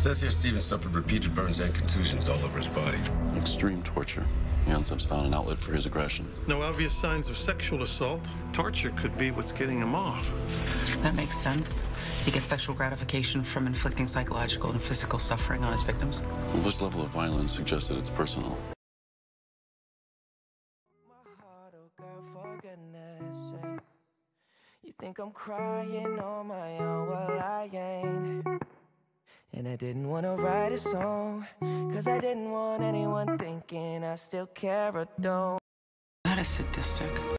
Says here Steven suffered repeated burns and contusions all over his body. Extreme torture. Janssens found an outlet for his aggression. No obvious signs of sexual assault. Torture could be what's getting him off. That makes sense. He gets sexual gratification from inflicting psychological and physical suffering on his victims. Well, this level of violence suggests that it's personal. You think I'm crying on my own? And I didn't want to write a song, cause I didn't want anyone thinking I still care or don't. That is sadistic.